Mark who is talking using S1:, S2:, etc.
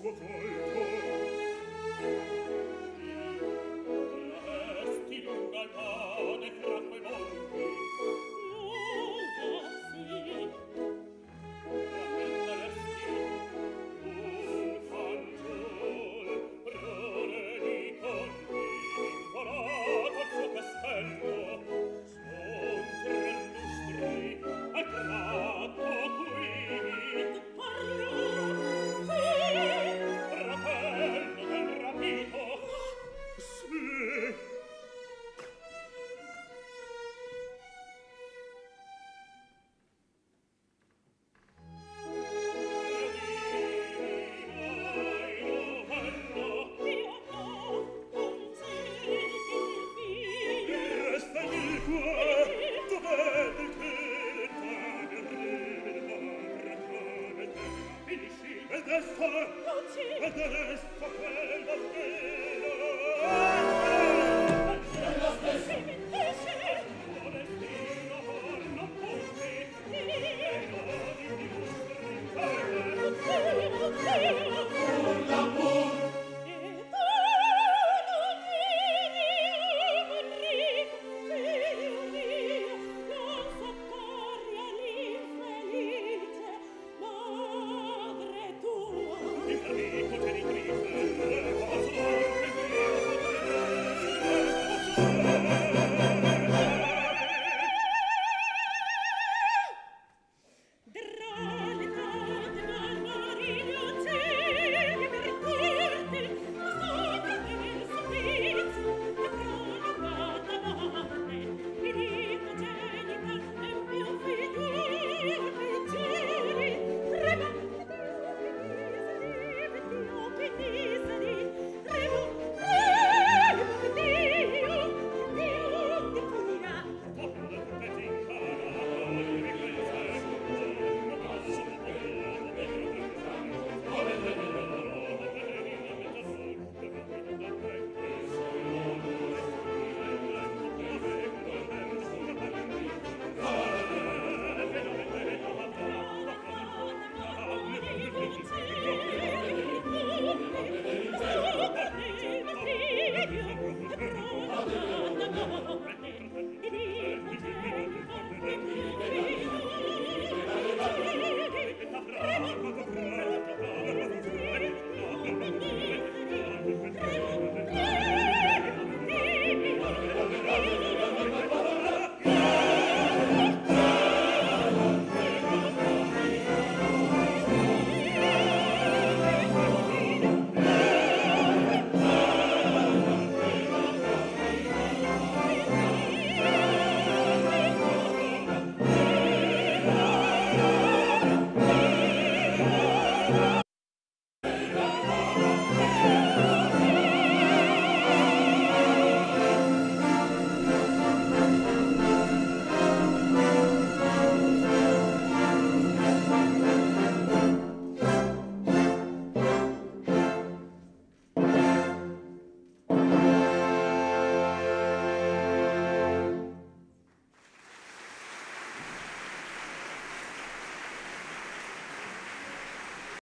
S1: suo cuore adesso adesso quello che non